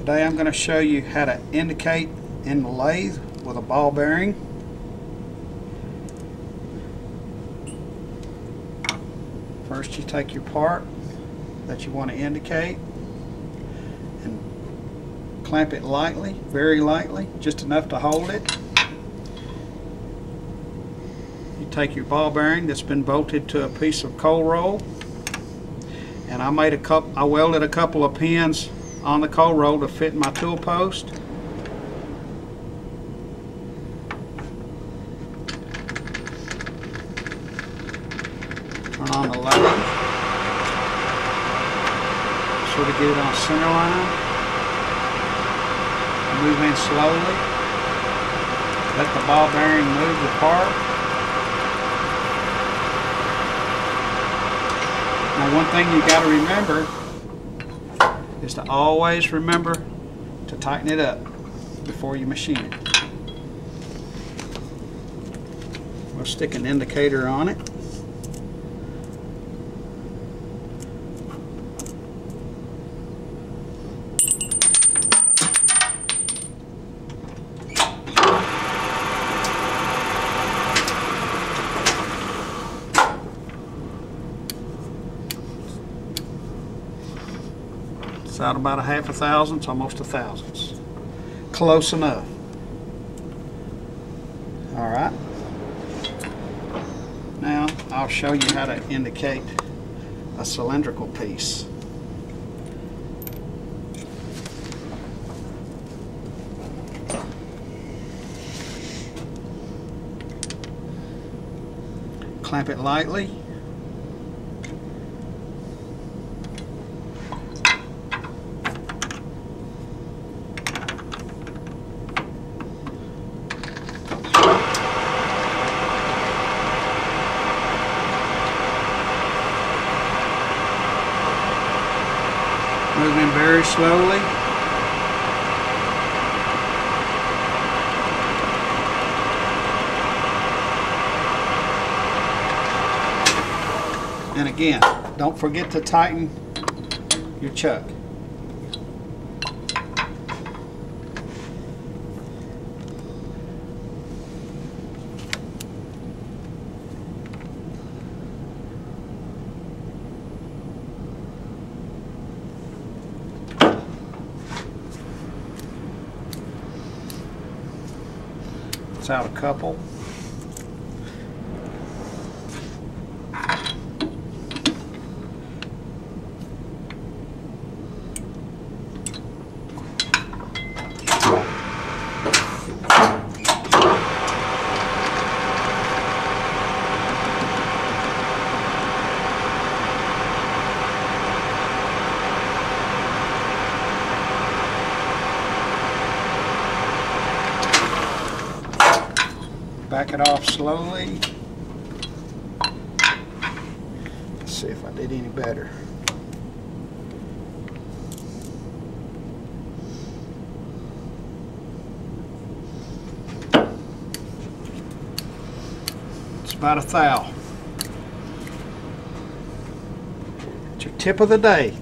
Today I'm going to show you how to indicate in the lathe with a ball bearing. First you take your part that you want to indicate and clamp it lightly, very lightly, just enough to hold it. You take your ball bearing that's been bolted to a piece of cold roll and I made a cup I welded a couple of pins on the cold roll to fit my tool post. Turn on the lathe. Sort of get it on center line. Move in slowly. Let the ball bearing move apart. Now one thing you got to remember is to always remember to tighten it up before you machine it. We'll stick an indicator on it. Out about a half a thousandths, almost a thousandths. Close enough. All right. Now I'll show you how to indicate a cylindrical piece. Clamp it lightly. Moving very slowly. And again, don't forget to tighten your chuck. Out a couple. Back it off slowly. Let's see if I did any better. It's about a thou. It's your tip of the day.